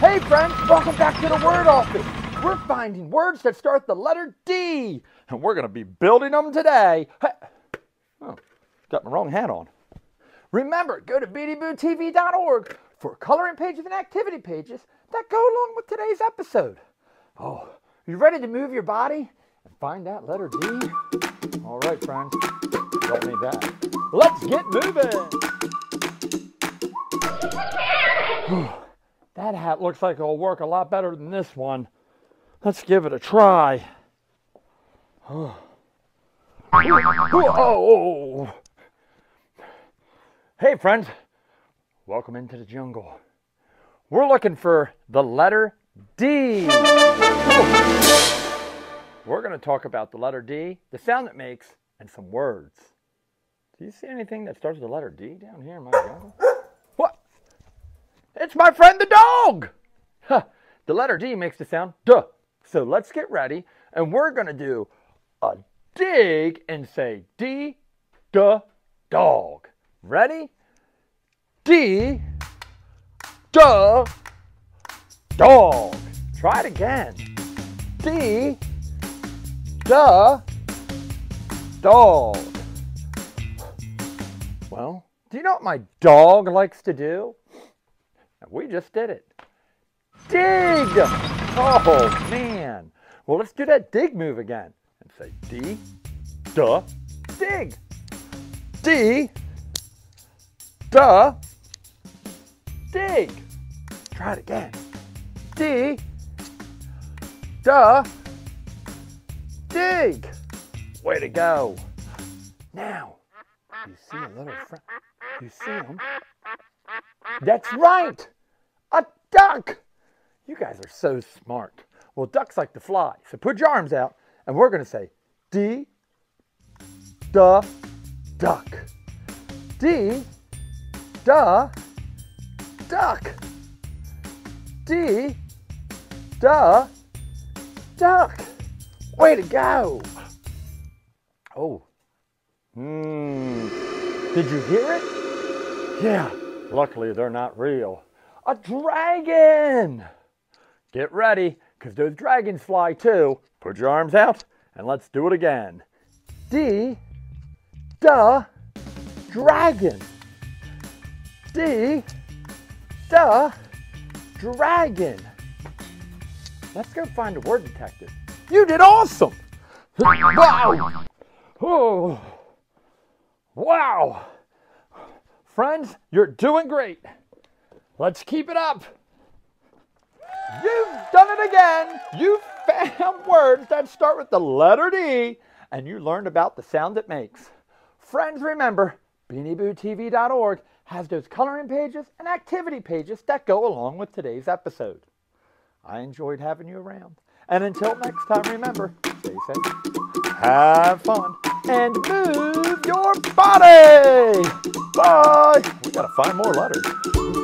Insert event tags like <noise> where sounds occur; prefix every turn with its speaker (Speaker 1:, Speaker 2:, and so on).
Speaker 1: Hey friends, welcome back to the Word Office. We're finding words that start the letter D, and we're going to be building them today. Oh, got my wrong hat on. Remember, go to beaniebootv.org for coloring pages and activity pages that go along with today's episode. Oh, you ready to move your body and find that letter D? All right, friends, don't need that. Let's get moving. That hat looks like it'll work a lot better than this one. Let's give it a try. Oh, oh. oh. Hey, friends. Welcome into the jungle. We're looking for the letter D. We're going to talk about the letter D, the sound it makes, and some words. Do you see anything that starts with the letter D down here in my jungle? It's my friend the dog! Huh. The letter D makes the sound duh. So let's get ready, and we're going to do a dig and say D, duh, dog. Ready? D, duh, dog. Try it again. D, duh, dog. Well, do you know what my dog likes to do? We just did it. Dig! Oh, man. Well, let's do that dig move again. And say D, duh, dig. D, duh, dig. Try it again. D, duh, dig. Way to go. Now, you see a little friend? You see him? That's right. Duck. You guys are so smart. Well, ducks like to fly. So put your arms out and we're going to say D, duh, duck. D, duh, duck. D, duh, duck. Way to go. Oh. Hmm. Did you hear it? Yeah. Luckily, they're not real. A dragon! Get ready, because those dragons fly too. Put your arms out, and let's do it again. D, duh, dragon. D, duh, dragon. Let's go find a word detective. You did awesome! Wow! Oh, wow! Friends, you're doing great. Let's keep it up. You've done it again. You found <laughs> words that start with the letter D, and you learned about the sound it makes. Friends, remember, BeanieBooTV.org has those coloring pages and activity pages that go along with today's episode. I enjoyed having you around. And until next time, remember, stay safe, have fun, and move your body. Bye. We got to find more letters.